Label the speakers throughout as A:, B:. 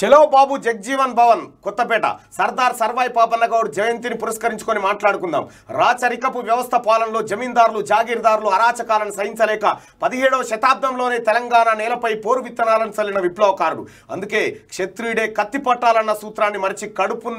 A: చెలో బాబు జగ్జీవన్ భవన్ కొత్తపేట. సర్దార్ సర్వాయి పాపన్న గౌడ్ జయంతిని పురస్కరించుకొని మాట్లాడుకుందాం. రాచరికపు వ్యవస్థ పాలనలో జమీందారులు జాగీర్దారులు అరాచకాలను సహించలేక పదిహేడవ శతాబ్దంలోనే తెలంగాణ నేలపై పోరు విత్తనాలను చల్లిన విప్లవకారుడు. అందుకే క్షత్రియుడే కత్తి పట్టాలన్న సూత్రాన్ని మరిచి కడుపు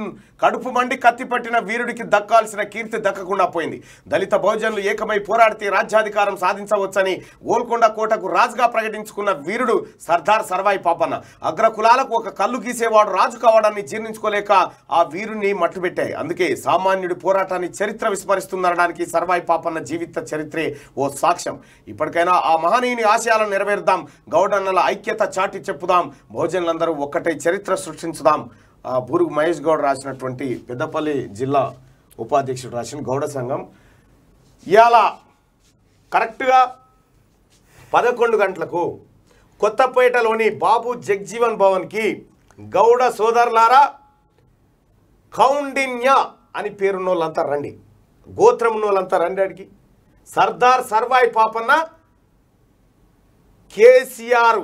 A: కడుపు మండి కత్తి పట్టిన వీరుడికి దక్కాల్సిన కీర్తి దక్కకుండా పోయింది. దళిత బహుజనులు ఏకమై పోరాడితే రాజ్యాధికారం సాధించవచ్చని గోల్కొండ కోటకు రాజుగా ప్రకటించుకున్న వీరుడు సర్దార్ సర్వాయి పాపన్న. అగ్ర కులాలకు ఒక కళ్ళు గీసేవాడు రాజు కావడాన్ని జీర్ణించుకోలేక ఆ వీరుని మట్టుబెట్టాయి. అందుకే సామాన్యుడి పోరాటాన్ని చరిత్ర విస్మరిస్తుందనడానికి సర్వాయి పాపన్న జీవిత చరిత్రే ఓ సాక్ష్యం. ఇప్పటికైనా ఆ మహనీయుని ఆశయాలను నెరవేరుదాం గౌడన్నల ఐక్యత చాటి చెప్పుదాం. భోజనులందరూ ఒక్కటే చరిత్ర సృష్టించుదాం. ఆ బూరుగు మహేష్ గౌడ్ రాసినటువంటి పెద్దపల్లి జిల్లా ఉపాధ్యక్షుడు రాసిన గౌడ సంఘం. ఇవాళ కరెక్ట్గా పదకొండు గంటలకు కొత్తపేటలోని బాబు జగ్జీవన్ భవన్కి గౌడ సోదరులారా కౌండిన్య అని పేరున్న వాళ్ళంతా రండి. గోత్రం ఉన్న రండి అడిగి సర్దార్ సర్వాయి పాపన్న కేసీఆర్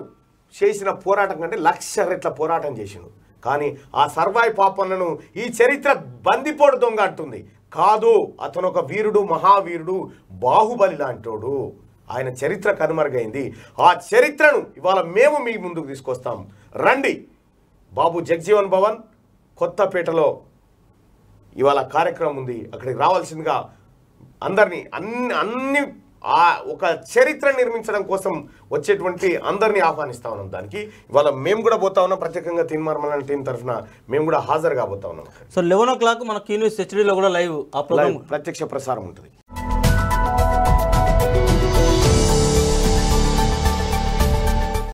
A: చేసిన పోరాటం కంటే లక్ష రెట్ల పోరాటం చేసిండు. కానీ ఆ సర్వాయి పాపన్నను ఈ చరిత్ర బందిపోడు దొంగ అంటుంది. కాదు అతను ఒక వీరుడు మహావీరుడు బాహుబలి లాంటోడు. ఆయన చరిత్ర కనుమరుగైంది. ఆ చరిత్రను ఇవాళ మేము మీ ముందుకు తీసుకొస్తాం. రండి. బాబు జగ్జీవన్ భవన్ కొత్తపేటలో ఇవాళ కార్యక్రమం ఉంది. అక్కడికి రావాల్సిందిగా అందరినీ అన్ని అన్ని ఆ ఒక చరిత్ర నిర్మించడం కోసం వచ్చేటువంటి అందరినీ ఆహ్వానిస్తా ఉన్నాం దానికి. ఇవాళ మేము కూడా పోతా ఉన్నాం. ప్రత్యేకంగా తీన్మార్మల్ టీం తరఫున మేము కూడా హాజరు కాబోతా ఉన్నాం
B: సో లెవెన్ ఓ క్లాక్ మన హెచ్డీలో కూడా
A: లైవ్ ప్రత్యక్ష ప్రసారం ఉంటుంది.